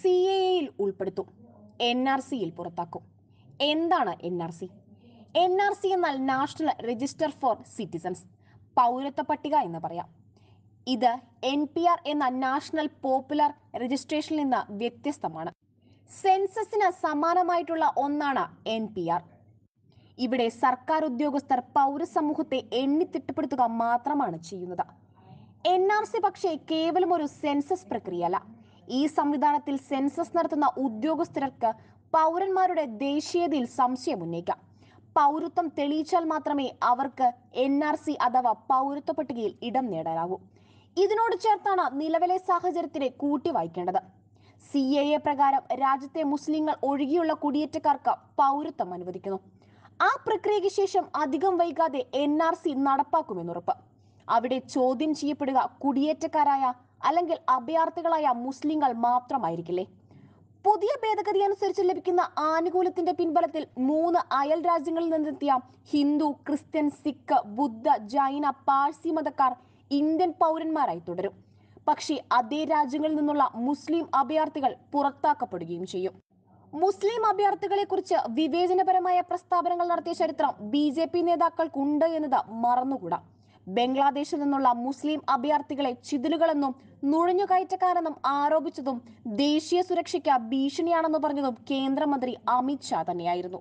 C A എയിൽ ഉൾപ്പെടുത്തും. N R സിയിൽ പുറത്താക്കും. എന്താണ് N R C N R C എന്നാൽ നാഷണൽ രജിസ്റ്റർ ഫോർ സിറ്റിസൺസ് പൗരത്വ പട്ടിക എന്ന് പറയാം. ഇത് എൻ പി ആർ എന്ന നാഷണൽ പോപ്പുലർ രജിസ്ട്രേഷനിൽ നിന്ന് വ്യത്യസ്തമാണ്. സെൻസസിന് സമാനമായിട്ടുള്ള ഒന്നാണ് എൻ പി ആർ ഇവിടെ സർക്കാർ ഉദ്യോഗസ്ഥർ പൗരസമൂഹത്തെ എണ്ണിത്തിട്ടപ്പെടുത്തുക മാത്രമാണ് ചെയ്യുന്നത്. എൻ ആർ സി പക്ഷേ കേവലം ഒരു സെൻസസ് പ്രക്രിയയല്ല. ഈ സംവിധാനത്തിൽ സെൻസസ് നടത്തുന്ന ഉദ്യോഗസ്ഥർക്ക് പൗരന്മാരുടെ ദേശീയതയിൽ സംശയം ഉന്നയിക്കാം. പൗരത്വം തെളിയിച്ചാൽ മാത്രമേ അവർക്ക് എൻ ആർ സി അഥവാ പൗരത്വ പട്ടികയിൽ ഇടം നേടാനാകൂ ഇതിനോട് ചേർത്താണ് നിലവിലെ സാഹചര്യത്തിനെ കൂട്ടി വായിക്കേണ്ടത് സി എ എ പ്രകാരം രാജ്യത്തെ മുസ്ലിങ്ങൾ ഒഴികെയുള്ള കുടിയേറ്റക്കാർക്ക് പൗരത്വം അനുവദിക്കുന്നു. ആ പ്രക്രിയയ്ക്ക് ശേഷം അധികം വൈകാതെ എൻ ആർ സി നടപ്പാക്കുമെന്നുറപ്പ്. അവിടെ ചോദ്യം ചെയ്യപ്പെടുക കുടിയേറ്റക്കാരായ അല്ലെങ്കിൽ അഭയാർത്ഥികളായ മുസ്ലിങ്ങൾ മാത്രമായിരിക്കില്ലേ? പുതിയ ഭേദഗതി അനുസരിച്ച് ലഭിക്കുന്ന ആനുകൂല്യത്തിന്റെ പിൻബലത്തിൽ മൂന്ന് അയൽ രാജ്യങ്ങളിൽ നിന്നെത്തിയ ഹിന്ദു ക്രിസ്ത്യൻ സിഖ് ബുദ്ധ ജൈന പാഴ്സി മതക്കാർ ഇന്ത്യൻ പൗരന്മാരായി തുടരും. പക്ഷേ അതേ രാജ്യങ്ങളിൽ നിന്നുള്ള മുസ്ലിം അഭയാർത്ഥികൾ പുറത്താക്കപ്പെടുകയും ചെയ്യും. മുസ്ലിം അഭയാർത്ഥികളെ കുറിച്ച് വിവേചനപരമായ പ്രസ്താവനകൾ നടത്തിയ ചരിത്രം ബി ജെ പി നേതാക്കൾക്കുണ്ട് എന്നത് മറന്നുകൂടാ. ബംഗ്ലാദേശിൽ നിന്നുള്ള മുസ്ലിം അഭയാർത്ഥികളെ ചിതിലുകളെന്നും നുഴഞ്ഞുകയറ്റക്കാരെന്നും ആരോപിച്ചതും ദേശീയ സുരക്ഷയ്ക്ക് ഭീഷണിയാണെന്ന് പറഞ്ഞതും കേന്ദ്രമന്ത്രി അമിത് ഷാ തന്നെയായിരുന്നു.